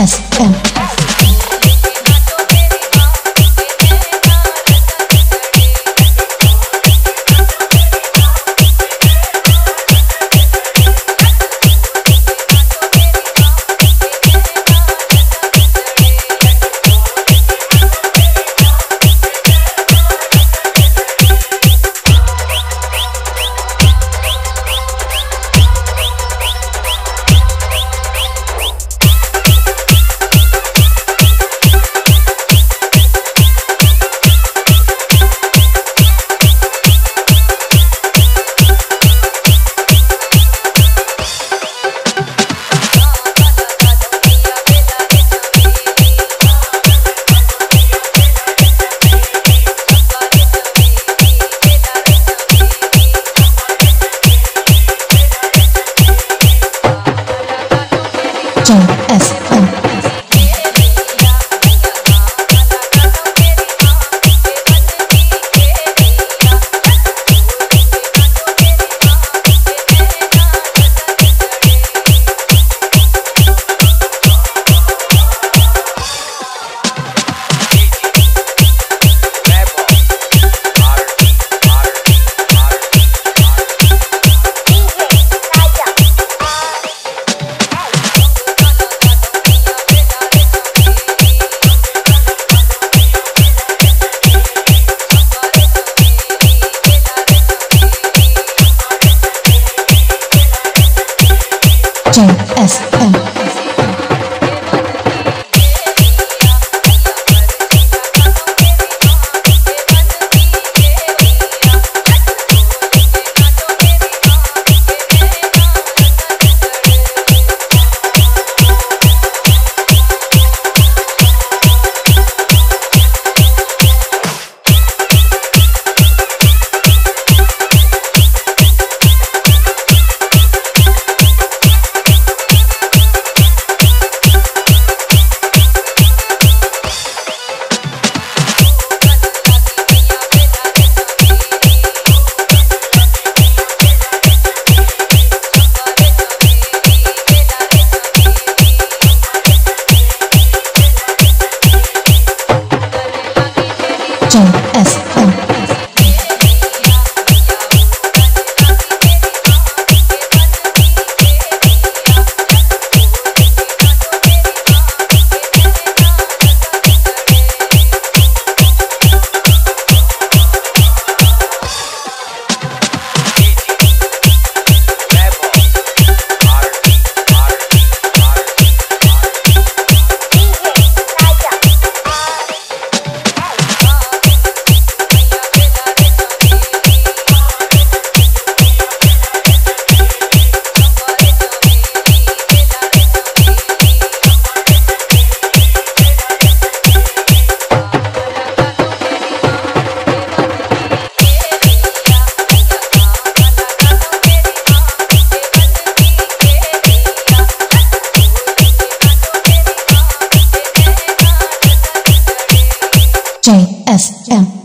S M. S. S M. JSM.